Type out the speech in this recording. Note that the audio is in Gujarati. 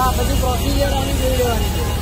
આ બધી પ્રોસિજર અમે જોઈ લેવાની છે